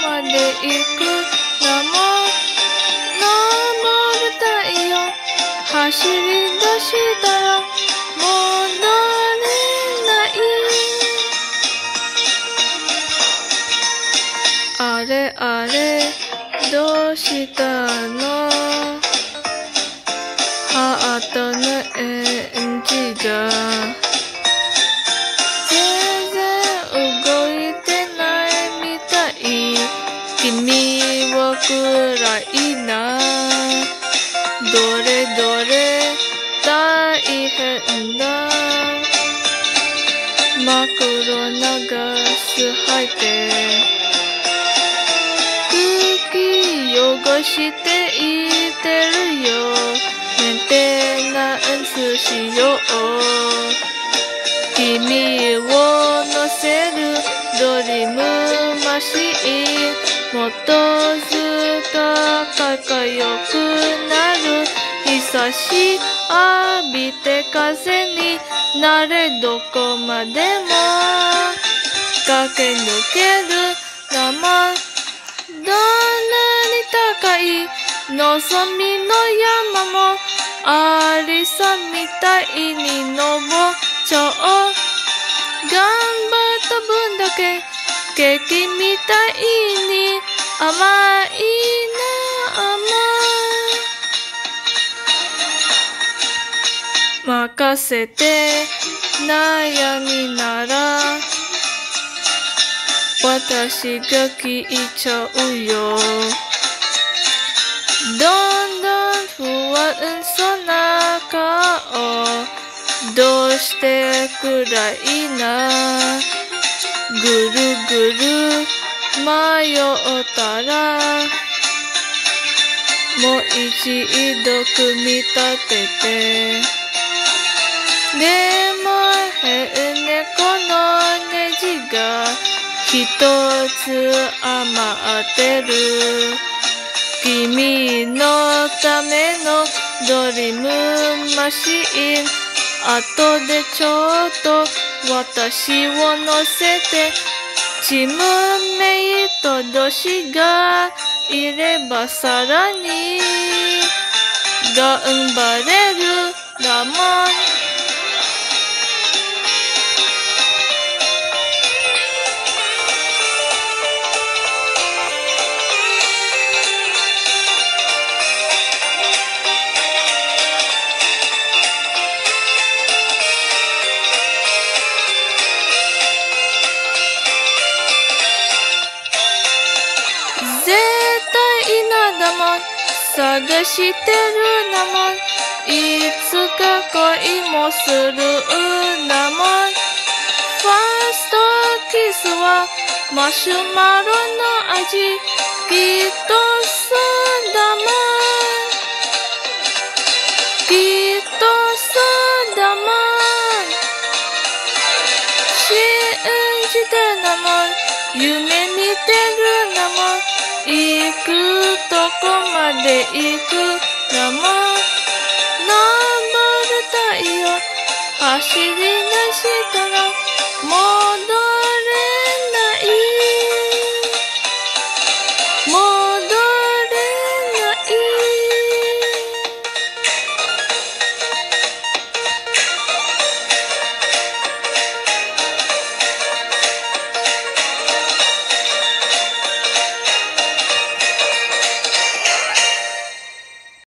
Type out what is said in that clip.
で行くのも昇る太陽走り出したら戻れないあれあれどうしたの？君は暗いな。どれどれ大変だ。真っ黒なガス吐いて空気汚していってるよ。メンテナンスしよう。君を乗せるドリームマシーン。もっとずっとかっこよくなる日差し浴びて風になれどこまでも駆け抜けるの。もどんなに高い望みの山もアリサみたいに登っちゃおう。頑張った分だけケーキみたい甘いな甘い任せて悩みなら私が聞いちゃうよ。どんどん不安そうな顔。どうして暗いな？ぐるぐる迷ったらもう一度組み立てて。でも変猫のネジが一つ余ってる。君のためのドリームマシーン。後でちょっと私を乗せてチームメイト同士がいればさらに頑張れるだもんも探してるなもん。いつか恋もするなもん。ファーストキスはマシュマロの味。きっとそうだもん。きっとそうだもん。信じてなもん。夢見てるなもん。行くていく